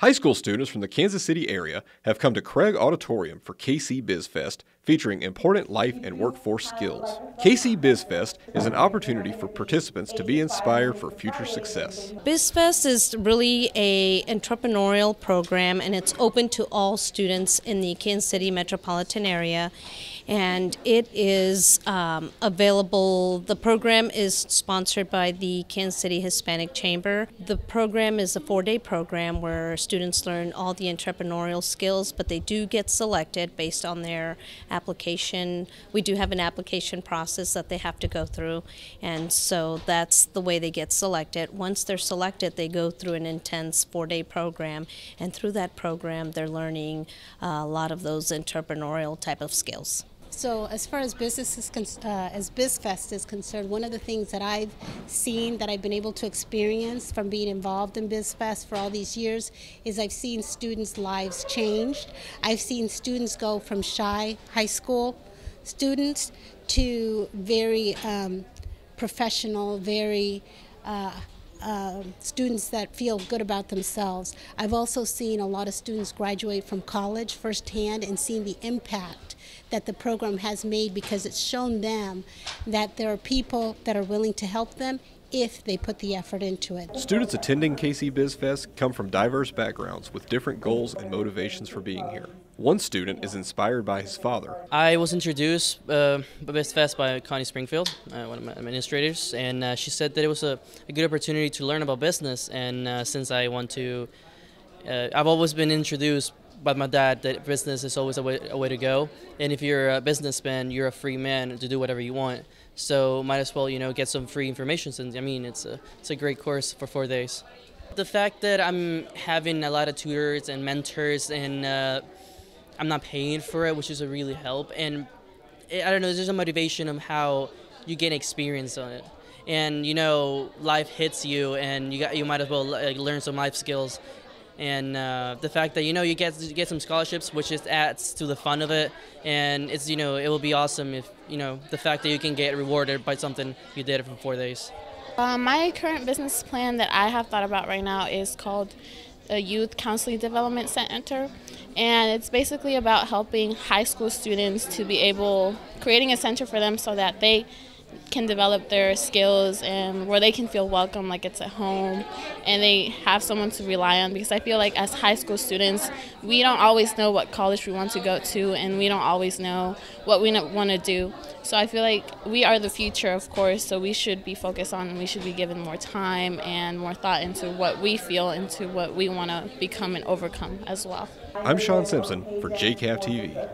High school students from the Kansas City area have come to Craig Auditorium for KC BizFest, featuring important life and workforce skills. KC BizFest is an opportunity for participants to be inspired for future success. BizFest is really a entrepreneurial program and it's open to all students in the Kansas City metropolitan area and it is um, available. The program is sponsored by the Kansas City Hispanic Chamber. The program is a four day program where students learn all the entrepreneurial skills, but they do get selected based on their application. We do have an application process that they have to go through, and so that's the way they get selected. Once they're selected, they go through an intense four day program, and through that program, they're learning uh, a lot of those entrepreneurial type of skills. So as far as business is uh, as BizFest is concerned, one of the things that I've seen that I've been able to experience from being involved in BizFest for all these years is I've seen students' lives changed. I've seen students go from shy high school students to very um, professional, very uh, uh, students that feel good about themselves. I've also seen a lot of students graduate from college firsthand and seen the impact that the program has made because it's shown them that there are people that are willing to help them if they put the effort into it. Students attending KC BizFest come from diverse backgrounds with different goals and motivations for being here. One student is inspired by his father. I was introduced uh, BizFest by Connie Springfield, uh, one of my administrators, and uh, she said that it was a, a, good opportunity to learn about business. And uh, since I want to, uh, I've always been introduced by my dad that business is always a way, a way to go. And if you're a businessman, you're a free man to do whatever you want. So might as well, you know, get some free information. Since I mean, it's a it's a great course for four days. The fact that I'm having a lot of tutors and mentors, and uh, I'm not paying for it, which is a really help. And I don't know, there's a motivation of how you gain experience on it. And you know, life hits you, and you got you might as well like, learn some life skills and uh, the fact that you know you get you get some scholarships, which just adds to the fun of it, and it's you know it will be awesome if you know the fact that you can get rewarded by something you did it for four days. Uh, my current business plan that I have thought about right now is called a Youth Counseling Development Center, and it's basically about helping high school students to be able creating a center for them so that they can develop their skills and where they can feel welcome like it's at home and they have someone to rely on because I feel like as high school students we don't always know what college we want to go to and we don't always know what we want to do so I feel like we are the future of course so we should be focused on and we should be given more time and more thought into what we feel into what we want to become and overcome as well. I'm Sean Simpson for JCAV TV.